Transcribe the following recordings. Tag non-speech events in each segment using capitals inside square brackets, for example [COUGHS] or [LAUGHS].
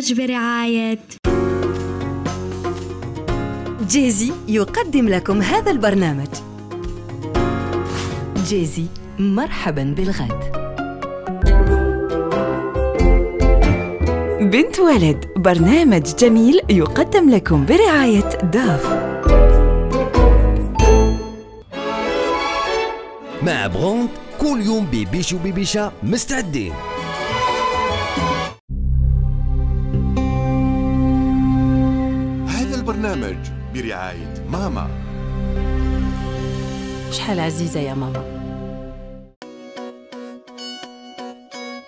البرنامج برعاية جيزي يقدم لكم هذا البرنامج. جيزي مرحبا بالغد. بنت ولد برنامج جميل يقدم لكم برعاية داف. مع برونت كل يوم بيبيش وبيبيشة مستعدين. ماما. شحال عزيزة يا ماما.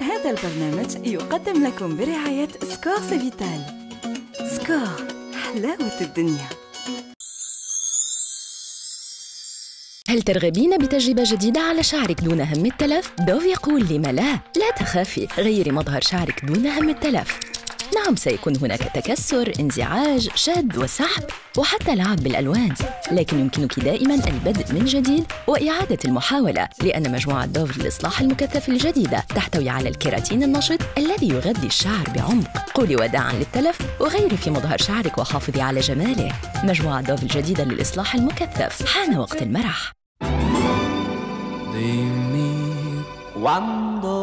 هذا البرنامج يقدم لكم برعاية سكور سيفيتال سكور حلاوة الدنيا. هل ترغبين بتجربة جديدة على شعرك دون هم التلف؟ دوف يقول لما لا؟ لا تخافي. غيري مظهر شعرك دون هم التلف. نعم سيكون هناك تكسر، انزعاج، شد وسحب وحتى لعب بالألوان. لكن يمكنك دائما البدء من جديد وإعادة المحاولة لأن مجموعة دوف للإصلاح المكثف الجديدة تحتوي على الكيراتين النشط الذي يغذي الشعر بعمق. قولي وداعا للتلف وغيري في مظهر شعرك وحافظي على جماله. مجموعة دوف الجديدة للإصلاح المكثف حان وقت المرح. Dimmi quando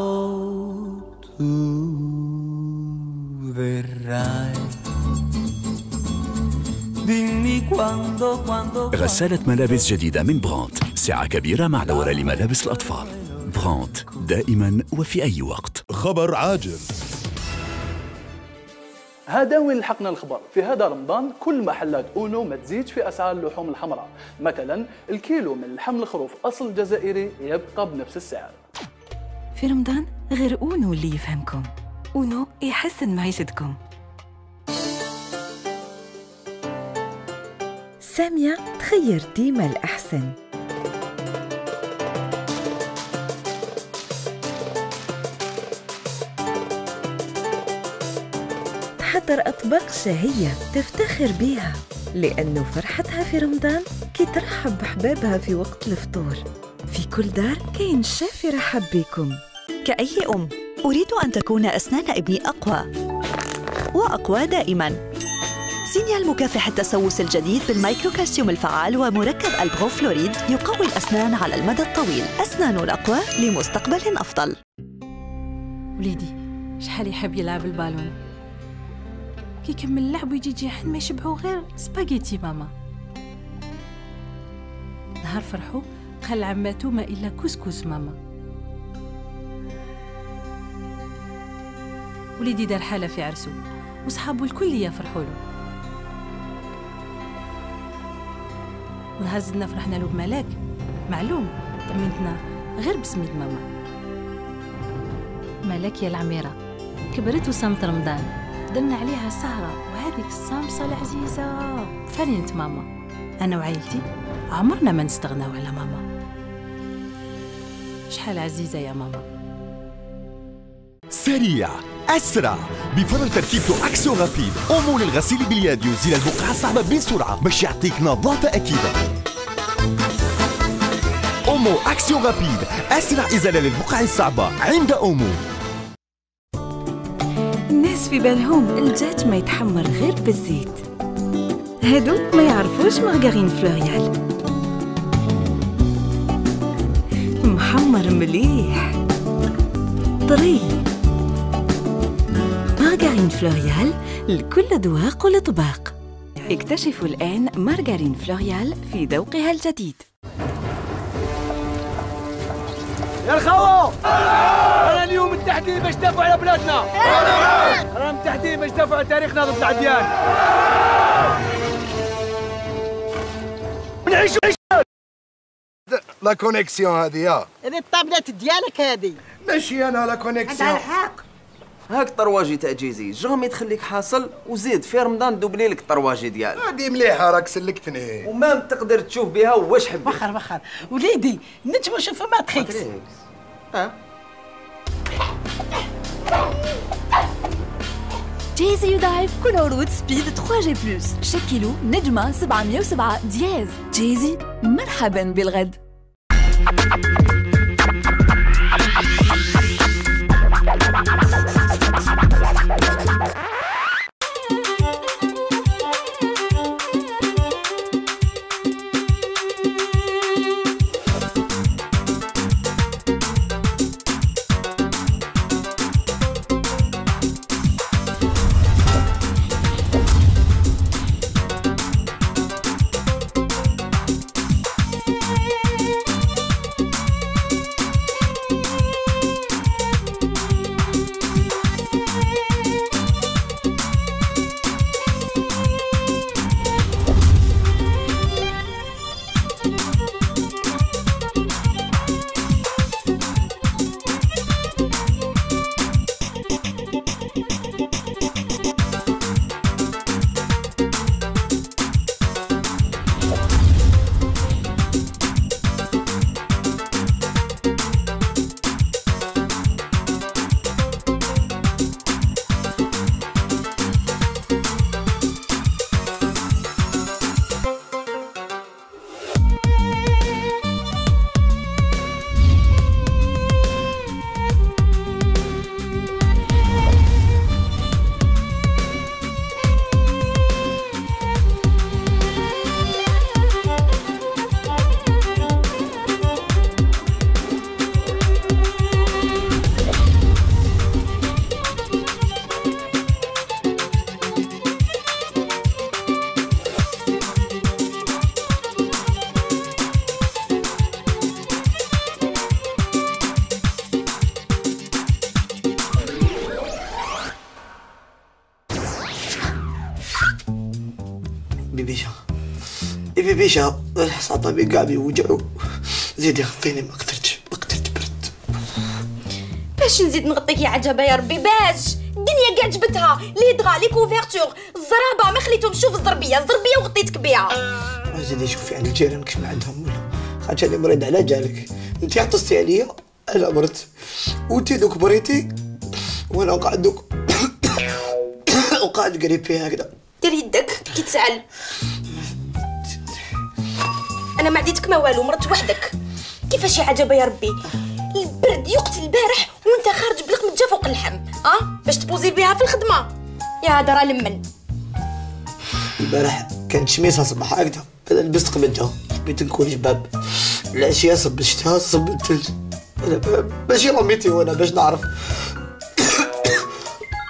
غسالة ملابس جديدة من برونت سعة كبيرة مع دورة لملابس الأطفال. برونت دائما وفي أي وقت. خبر عاجل. هذا وين لحقنا الخبر؟ في هذا رمضان كل محلات أونو ما تزيدش في أسعار اللحوم الحمراء. مثلا الكيلو من لحم الخروف أصل جزائري يبقى بنفس السعر. في رمضان غير أونو اللي يفهمكم. أونو يحسن معيشتكم. سامية تخير ديما الأحسن. تحضر أطباق شهية تفتخر بيها لأنه فرحتها في رمضان كي ترحب بحبابها في وقت الفطور. في كل دار كاين شاف يرحب بكم. كأي أم. أريد أن تكون أسنان ابني أقوى وأقوى دائما. سينيال مكافح التسوس الجديد بالمايكرو كالسيوم الفعال ومركب ال pro-fluoride يقوي الأسنان على المدى الطويل. أسنان أقوى لمستقبل أفضل. وليدي شحال يحب يلعب البالون؟ كي يكمل اللعب ويجي يجي حد ما يشبعو غير سباغيتي ماما. نهار فرحو قال عماتو ما إلا كسكس ماما. وليدي دار حالة في عرسو. وصحابو الكل يفرحوا له. ونهار زدنا فرحنا له بملاك. معلوم طمنتنا غير بسميت ماما. ملاك يا العميرة كبرت وصامت رمضان. درنا عليها سهرة وهذيك السامسة العزيزة. فرينت ماما؟ أنا وعائلتي. عمرنا ما نستغناو على ماما. شحال عزيزة يا ماما. سريع أسرع. بفضل تركيبته أكسو رابيد. أومو للغسيل باليد يزيل البقعة الصعبة بسرعة. باش يعطيك نظافة أكيدة. أومو أكسيو رابيد. أسرع إزالة للبقع الصعبة عند أومو الناس في بالهم الدجاج ما يتحمر غير بالزيت. هادو ما يعرفوش مارغارين فلوريال. محمر مليح. طري. مارغارين فلوريال لكل أذواق الأطباق اكتشفوا الآن مارغارين فلوريال في ذوقها الجديد. يا الخوة أنا اليوم متحدين باش ندافعوا على بلادنا. أنا متحدين باش ندافعوا على تاريخنا ضد العديان نعيشوا لا كونيكسيون هذه يا. هذه الطابلات ديالك هذه. ماشي أنا لا كونيكسيون. الحق. هاك طرواجي تأجيزي. جامي تخليك حاصل وزيد في رمضان دوبلي لك الطرواجي ديالك هذه مليحة راك سلكتني. وما تقدر تشوف بها واش حبيت. بخر بخر وليدي نجمو شوفوا ماتريكس آه جيزي يضاعف كل عروض سبيد 3 جي بلس شكلوا نجمة 707 دياز جيزي مرحبا بالغد بيبيشا صعطابي كاع بيوجعوا زيدي غطيني ما قدرتش باش نزيد نغطيك يا عجبة يا ربي باش. الدنيا كاع جبتها. لي دغا لي كوفرتور الزرابة ما خليتهم شوف الزربية الزربية وغطيتك بها. زيدي شوفي عند الجيران كش ما عندهم ولا. خاطر أنا مريض على جالك. انت عطستي عليا أنا مرت. وانت دوك بريتي وأنا قاعد دوك. [COUGHS] وقاعد قريب فيها هكذا. دير يدك كي تسعل أنا ما عديتك ما والو مرت وحدك. كيفاش يا عجبة يا ربي؟ البرد يقتل البارح وأنت خارج بالقمجه فوق اللحم ها باش تبوزي بها في الخدمة. يا راه لمن. البارح كانت شميسة صباح هكذا أنا لبست قمجة حبيت نكون شباب. العشية صب الشتاء صب الثلج. أنا ب- ماشي رميتي وأنا باش نعرف.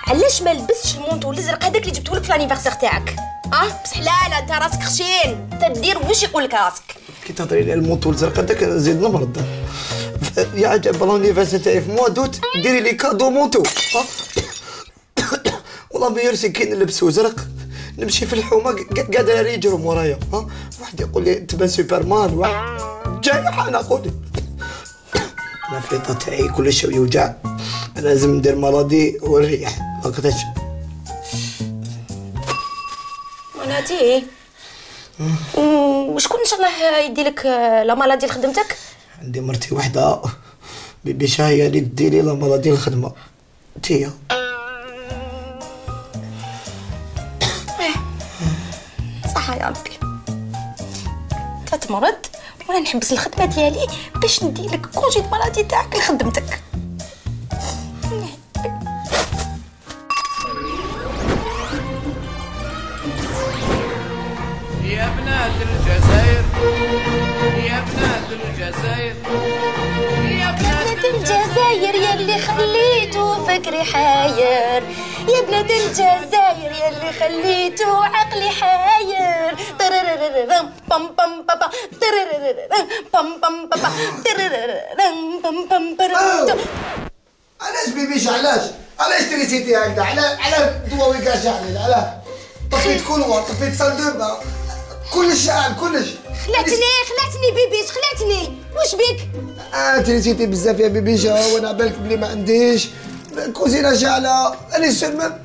علاش ما لبستش المونطو الازرق هذاك اللي جبتو لك في الانيفرسير تاعك؟ آه بس حلاله انت راسك خشين. تدير واش يقول لك راسك؟ كي تهضري على الموطو الزرق هذاك نزيد نمرض يا عجب لونيفرسيتي تاعي في موا دوت ديري لي كادو مونتو. ها؟ [COUGHS] والله ميور سي كي نلبسو زرق نمشي في الحومة قاعد يجرم ورايا ها؟ واحد يقول لي تبان سوبرمان واحد. جايح أنا قولي [COUGHS] في تاعي كل شيء يوجع. أنا لازم ندير مرضي ونريح. قدرتش مالاتي وشكون ان شاء الله يدي لك لا مالادي لخدمتك عندي مرتي وحده بيبي شاهيه اللي ديري لا مرضي الخدمه تيا صح يا ربي تتمرض وأنا نحبس الخدمه ديالي باش ندي لك كونجي مالادي تاعك لخدمتك فكري حاير يا بنات الجزائر يلي خليتو عقلي حاير. ترررررم بام بام بابا. ترررررم بام بام بابا. ترررررم برم. علاش بيبيش؟ علاش؟ علاش électricité هكذا؟ على على ضوء ويكا شعلي علاش طفيت كلوة طفيت صندوق كلش كلش. خلعتني خلعتني بيبيش خلعتني. واش بيك؟ آه électricité بزاف يا بيبيشا وأنا بالك بلي ما عنديش. كوزينة شعلة أنا سلمة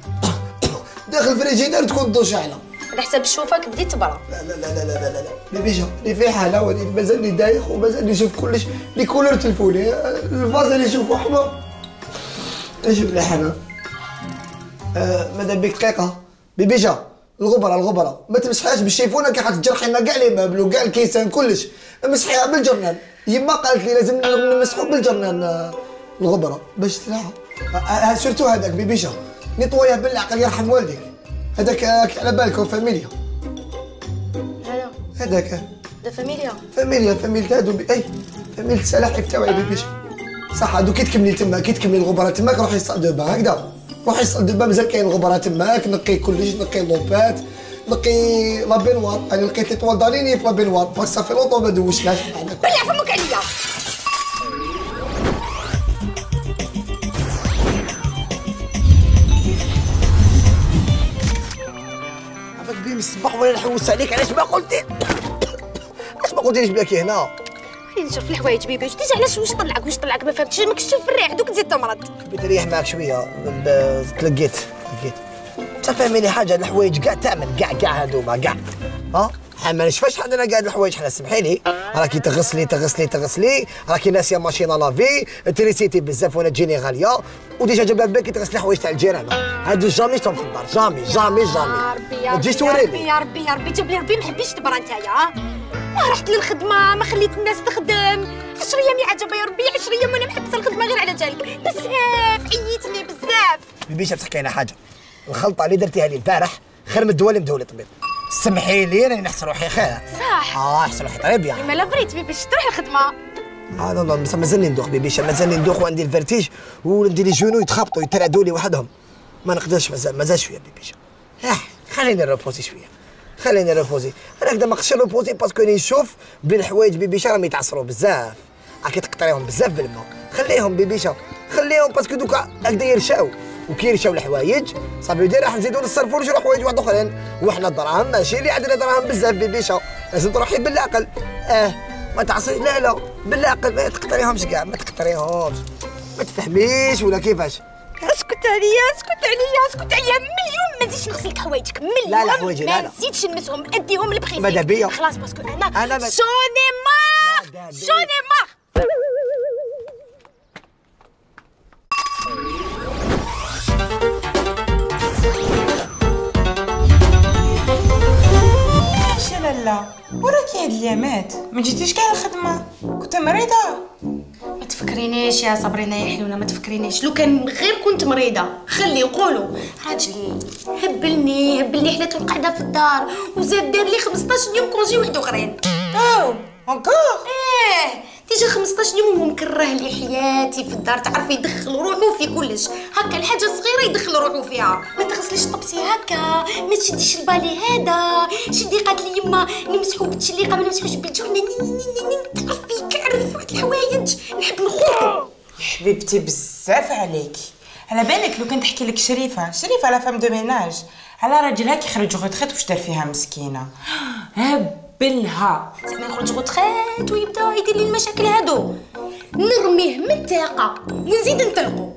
داخل فريجيدر تكون ضو شعلة على حسب شوفك بديت تبرا. لا لا لا لا لا لا لا. بيبيشا اللي في حالة وليد مازالني دايخ ومازال نشوف كلش les couleurs تلفوني. ال vase اللي نشوفه احمر نشوف لي حنا. آه ماذا بك دقيقة. بيبيشا الغبرة الغبرة. ما تمسحهاش بالشيفونة كي حتجرحي لنا كاع les meubles وكاع الكيسان كلش. مسحيها بالجرنان يما قالت لي لازم نمسحو بالجرنان آه، الغبرة. باش آه، surtout هذاك بيبيشا نطويها بالعقل يرحم والديك. هذاك آه، على بالكم فاميليا. هذا هذاك. ده فاميليا. فاميليا فاميليا هادو أي فاميليا السلاحف تاعي بيبيشا صح هادو كي تكملي تما كي تكملي الغبرة تماك روحي ال salle de bain هكذا. روحي ال salle de bain مازال كاين الغبرة تماك. نقي كلش نقي لوبات نقي la baignoire أنا لقيت les toiles d'araignée في la baignoire parce que ça fait longtemps ما دوشناش بلع فمك عليا الصباح وأنا نحوس عليك. علاش ما قلتي؟ علاش ما قلتيليش بلاكي هنا؟ خليني نشوف الحوايج بيبي. déjà علاش واش طلعك؟ واش طلعك؟ ما فهمتش. ما كنتش في الريح؟ دوك تزيد تمرض حبيت نريح معاك شوية. تلقيت. تلقيت. انت فاهميني حاجة؟ الحوايج كاع تعمل كاع كاع هذوما كاع ها؟ ما نشفاش عندنا كاع الحوايج حنا سمحي لي. راكي تغسلي تغسلي تغسلي. راكي ناسية machine à laver électricité بزاف وأنا تجيني غاليه و déjà جاب لها بالك تغسلي الحوايج تاع الجيران. هادو jamais تهم في الدار jamais jamais jamais. ما تجيش ربي يا ربي توريني. يا ربي يا ربي. جاب لي ربي ما حبيتش تبرا نتايا. رحت للخدمة ما خليت الناس تخدم. 10 أيام يا عجبة يا ربي. 10 أيام وأنا محبسه الخدمة غير على جالك. بزاف عييتني بزاف. بيبيش تحكي لنا حاجة. الخلطة اللي درتيها لي البارح خير من الدواء اللي مدولي طبيب. سمحي لي راني نحس روحي خير صح. آه نحس روحي طيب يعني ما لا بريت بيبي تروح الخدمة؟ آه لا لا ندوخ بيبيشا مازالني ندوخ وعندي ال vertige وعندي les genoux يتخبطوا يتردوا لي وحدهم. ما نقدرش مازال مازال شوية بيبيشا آه خليني ن reposer شوية. خليني ن reposer أنا كدا ما نقدرش ن reposer parce que راني نشوف بلي الحوايج بيبيشا راهم يتعصروا بزاف. راكي تقطريهم بزاف بالماء خليهم بيبيشا خليهم parce que دوكا هكذا يرشاو. وكي يرشاو الحوايج صافي ودير راح نزيدو نصرفوا نشرو حوايج واحد أخرين. وحنا الدراهم ماشي اللي عندنا دراهم بزاف بيبيشا لازم تروحي بالعقل. آه ما تعصي لا لا. بالعقل ما تقطريهمش كاع ما تقطريهمش. ما تفهميش ولا كيفاش. اسكت عليا اسكت عليا اسكت عليا مليون ما نزيدش نغسل لك حوايجك. مليون لا، لا، حوايجي، لا، ما. نزيدش نلمسهم اديهم للبخيل ماذا بيا؟ خلاص parce que أنا أنا ما- j'en ai marre لالا وراكي هاد الايامات ما جيتيش كاع الخدمة؟ كنت مريضة. ما تفكرينيش يا صبرينا يا حلوله ما تفكرينيش. لو كان غير كنت مريضة خلي يقولوا. راجلي هبلني هبلني حلات القعده في الدار وزاد دار لي 15 يوم congé واحد اخرين أو encore إيه. déjà 15 يوم وهو مكره لي حياتي في الدار تعرفي يدخل روحو في كلش. هكا الحاجة صغيره يدخل روحو فيها. ما تغسليش طبسي هكا ما تشديش ال balai هذا. شدي قالت لي يما نمسحو بالتشليقة ما نمسحوش ني تعرفي كعرف واحد الحوايج. نحب نخوضو. حبيبتي بزاف عليكي على بالك لو كان تحكي لك شريفة. شريفة la femme de ménage على راجلها كيخرج retraite واش دار فيها مسكينة؟ [GASPS] هبلها زعما يخرج retraite ويبدا يدير لي المشاكل هادو. نرميه من الطاقه ونزيد نطلقو.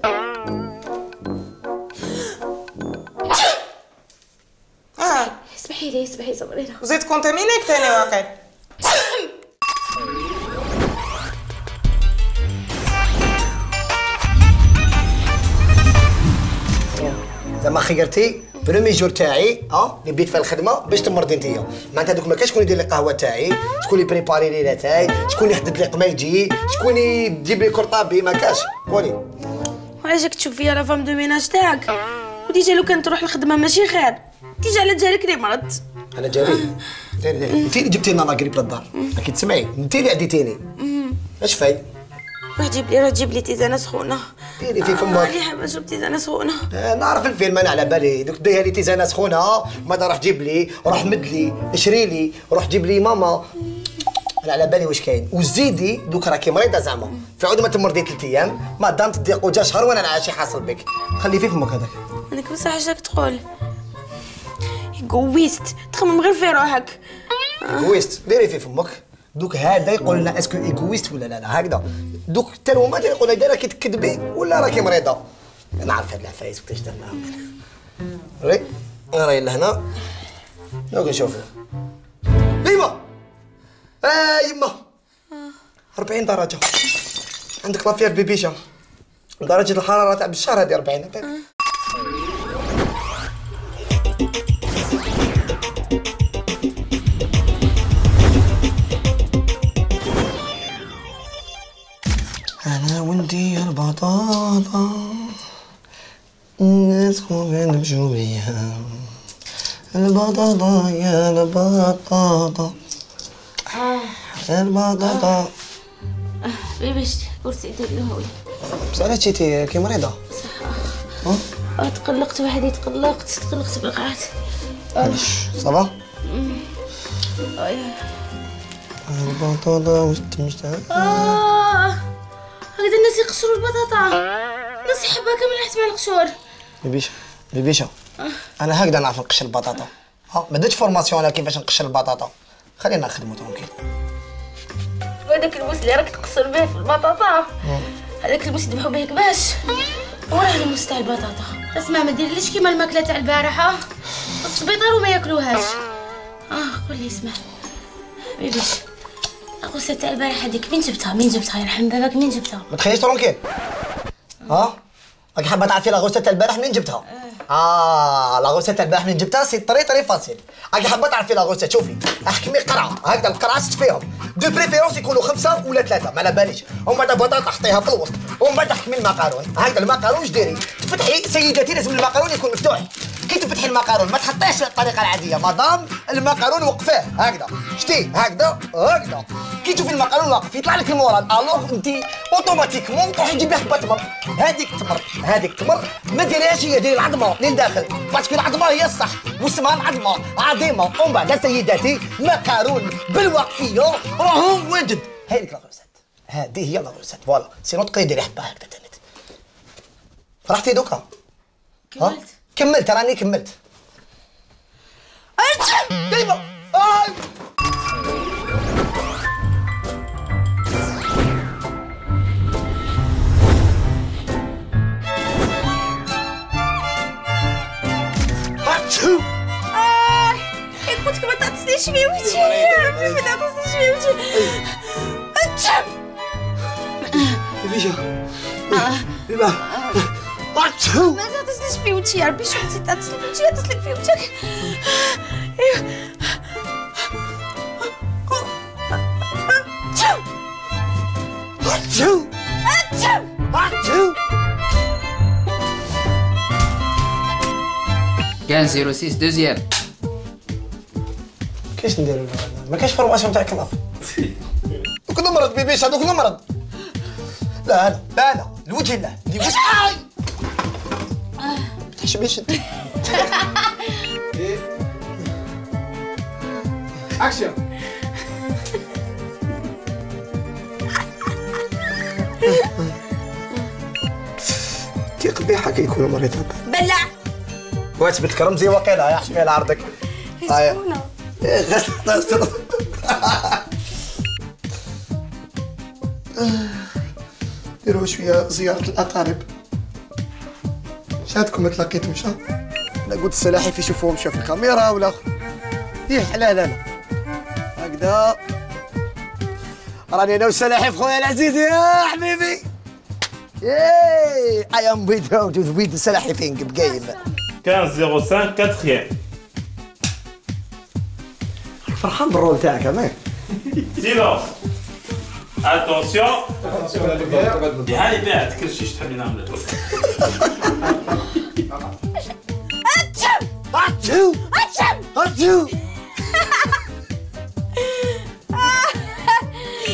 آه. اسمحي لي اسمحي لي صبرينا وزيد contaminé يك تاني واقع زعما خيرتي premier jour تاعي آه اللي بديت في الخدمة باش تمرضي انتيا معناتها دوك ما كاش شكون يدير لي القهوة تاعي شكون اللي préparer لي لاتاي شكون يحدد لي قمايجي شكون يجيب لي cartable ي ما كاش. قولي وعلاش تشوف فيا la femme de ménage تاعك. و déjà لو كان تروح الخدمة ماشي خير déjà على جالك لي مرض. أنا جاري [LAUGHS] انت اللي جبتي لنا لا للدار. أكيد تسمعي انت اللي عديتيني. أش فاي روح جيب لي روح جيب لي tisane سخونة. ديري في فمك. راني حابه نشرب tisane سخونة. آه، نعرف الفيلم أنا على بالي. دوك ديها لي tisane سخونة. بعد روح جيب لي روح مد لي اشري لي روح جيب لي ماما. أنا على بالي واش كاين. وزيدي دوك راكي مريضة زعما. في عود ما تمرضي ثلاث أيام ما دام تديق جا شهر وأنا نعرف شي حاصل بك. خلي في فمك هذاك. أنا بصح اش راك تقول. égoïste تخمم غير في روحك. égoïste ديري في فمك. دوك هذا يقول لنا est-ce que égoïste ولا لا لا هكذا. دوك حتى الهما يقول لك راكي تكذبي ولا راكي مريضة. نعرف هاد العفايس وكيفاش درناهم ري؟ راهي لهنا. دوك نشوفو يما آه يما. 40 درجة. عندك لافير بيبيشة درجة الحرارة تاع بالشهر هذه 40 وانتي البطاطا. الناس خوفين نمشوا بيها. البطاطا يا البطاطا. البطاطا. بيبيش كرسي دير له هولي بس علاش جيتي كي مريضة؟ آه، تقلقت وحدي تقلقت تقلقت بالقعد علاش؟ صافا؟ آه. البطاطا واش تمشى آه. هكذا الناس يقشروا البطاطا. الناس يحبها كامل حتى مع القشور بيبيشة بيبيشة. أنا هكذا نعرف نقشر البطاطا. ها ما درتش formation على كيفاش نقشر البطاطا. خلينا نخدمو tranquille وهذاك الموس اللي راك تقصر به في البطاطا. هذاك الموس يذبحوا به كباش. وراه الموس تاع البطاطا. اسمع ما ديرليش كيما الماكلة تاع البارحة. السبيطار وما ياكلوهاش. آه قول لي اسمع. بيبيش. الغوسه تاع البارحه هذيك مين جبتها؟ مين جبتها يرحم باباك؟ مين جبتها؟ ما تخيلش tranquille ها؟ راك حابة تعرفي لاغوسه تاع البارح منين جبتها؟ آه. la recette تاع البارح منين جبتها؟ c'est très très facile راك حابة تعرفي لاغوسه شوفي احكمي قرعه هكذا القرعه ست فيهم. de préférence يكونوا خمسة ولا ثلاثة ما على باليش. ومن بعد بطاطا حطيها في الوسط. ومن بعد احكمي المقارون. هكذا المقارون اش ديري تفتحي سيداتي لازم المقارون يكون مفتوح. كي تفتحي المقارون ما تحطيش الطريقة العادية. مادام المقارون وقفاه هكذا. شتي هكذا هكذا. كي تشوفي المقارون واقف يطلع لك ال moral. alors انت automatiquement تروحي تجيبي حبه تمر. هذيك تمر هذيك تمر. ما ديريهاش هي ديري العظمة. للداخل parce que العظمة هي الصح. واسمها العظمه عظيمة. ومن بعد سيداتي مقارون بالوقفية. راهو واجد. هذيك la recette هذه هي la recette voilà. sinon تقدري ديري حبه هكذا تاني فرحتي دوكا. كملت. كملت راني كملت ارجع يلا Achoo! كنت بطاطس لي شوية وجهي بطاطس لي شوية وجهي اتشب بيجا بيبا اتشب يا ربي شو انت تغسلي في وجهي تغسلي في وجهك أيوه اتشم اتشو اتشم اتشو 1506 دوزيام كيفاش نديرو ما كاينش فورماسيون تاع كلاف دوك نمرض بيبيشا دوك نمرض لا أنا لا أنا لوجه الله دي واش تحشميش [LAUGHS] اكشن كي قبيحة كيكونوا مريض؟ بلع. وات بنت كرمزي وقيلها يا حميل عرضك هاي سكونة غسل غسل. [LAUGHS] ديروا شوية زيارة الأقارب. شاتكم ما تلاقيتهمش ها أنا قلت السلاحف يشوفوهم شوف الكاميرا ولا إيه حلال أنا هكذا. راني أنا والسلاحف خويا العزيز يا حبيبي. إيه اي ام ويز ويز السلاحفين بقايل 1505 quatrième. فرحان بالرول تاعك ماك Silence. Attention. هاني باعت كل شيء تحبي نعمله اتشم اتشو اتشم اتشو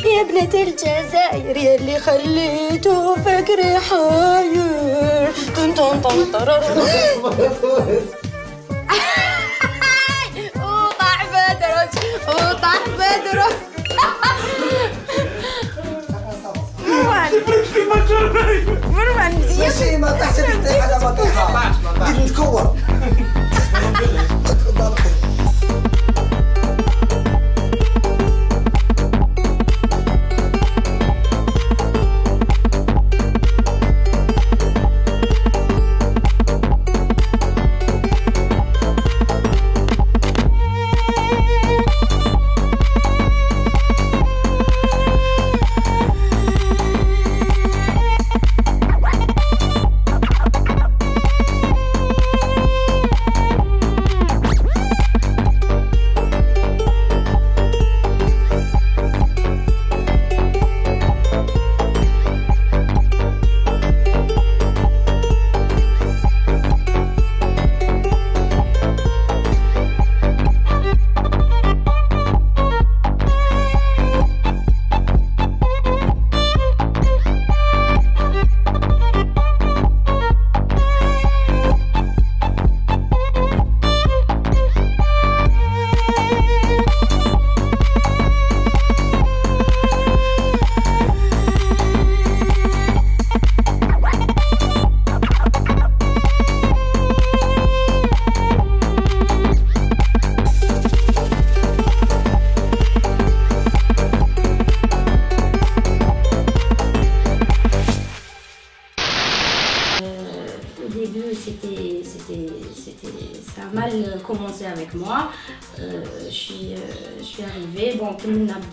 يا بنت الجزائر يا اللي خليته فكري حاير طن طن طن طرر وطاح بدرج وطاح بدرج مروان مروان مزيان ماشي ما طحت حاجه ما طيحه قد نتكور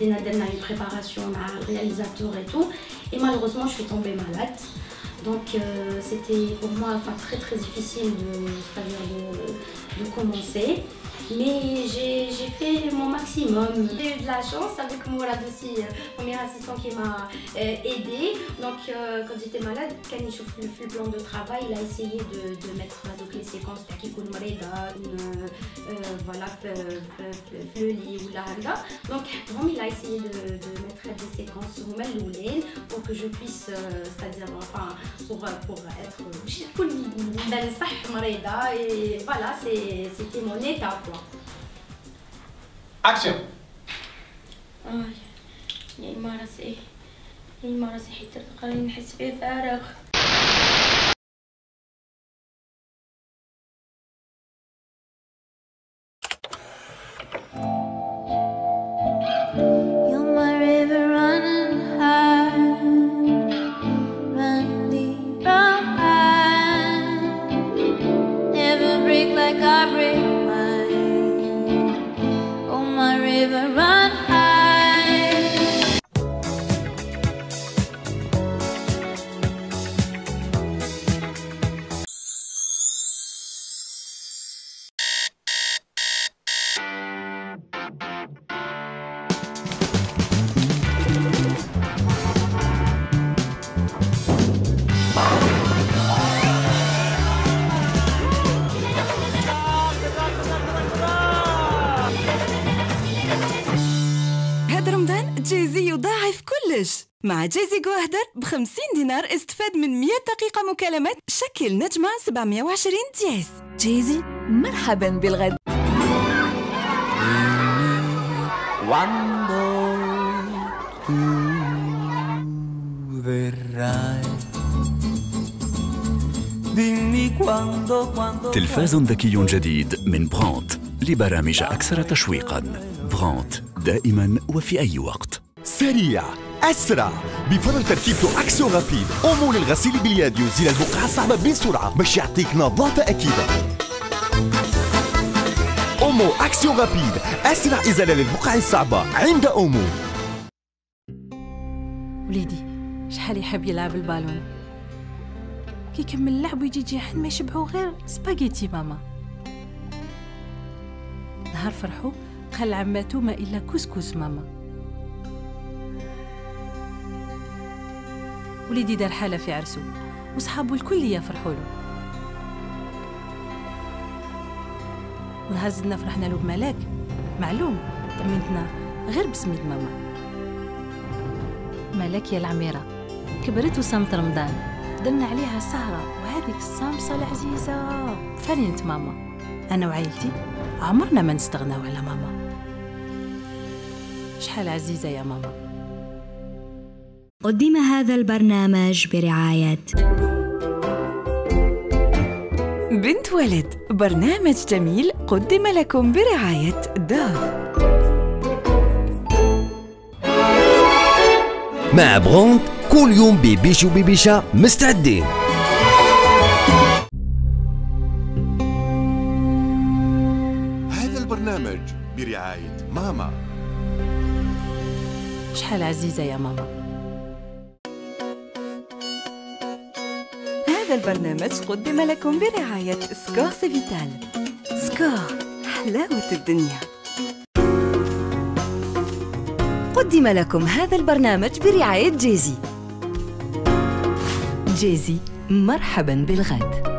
comme on a بدينا درنا une préparation مع le réalisateur et tout, et malheureusement, je suis tombée malade. Donc, euh, c'était pour moi enfin, très très difficile de, c'est-à-dire de, de commencer. Mais j'ai fait mon maximum. J'ai eu de la chance avec Mourad aussi, euh, premier assistant qui m'a euh, aidé. Donc euh, quand j'étais malade, quand il chauffe le, plan de travail, il a essayé de, de mettre les séquences Takikun Mareda, voilà, le ou la. Donc il a essayé de, de mettre des séquences Roumain pour que je puisse, c'est-à-dire enfin, pour, pour être cool, Mareda. Et voilà, c'était mon état quoi. اكشن آه يعني ما راسي يعني ما راسي حيت تقريبا نحس فيه فارغ مع جيزي جو اهدر ب 50 دينار استفاد من 100 دقيقة مكالمات شكل نجمة 720 دياز جيزي مرحبا بالغد. تلفاز ذكي جديد من برونت لبرامج أكثر تشويقا. برونت دائما وفي أي وقت. سريع أسرع. بفضل تركيبته action rapide. أمو للغسيل باليد يزيل البقعة الصعبة بسرعة. باش يعطيك نظافة أكيدة. أومو action rapide. أسرع إزالة للبقع الصعبة عند أومو وليدي شحال يحب يلعب البالون؟ كي يكمل اللعب ويجي يجي حد ما يشبعو غير سباغيتي ماما. نهار فرحو قال لعماتو ما إلا كسكس ماما. وليدي دار حالة في عرسو وصحابو الكل يفرحوا له. ونهار زدنا فرحنا له بملاك معلوم طمنتنا غير بسميت ماما. ملاك يا العميرة كبرت وصامت رمضان. درنا عليها سهرة وهذيك الصامصة العزيزة. فرينت ماما؟ أنا وعائلتي. عمرنا ما نستغناو على ماما. شحال عزيزة يا ماما. قدم هذا البرنامج برعاية بنت ولد برنامج جميل قدم لكم برعاية داف. مع برونت كل يوم بيبيش وبيبيشة مستعدين. هذا البرنامج برعاية ماما. شحال عزيزة يا ماما؟ البرنامج قدم لكم برعاية سكور سيفيتال سكور حلاوة الدنيا. قدم لكم هذا البرنامج برعاية جيزي. جيزي مرحبا بالغد.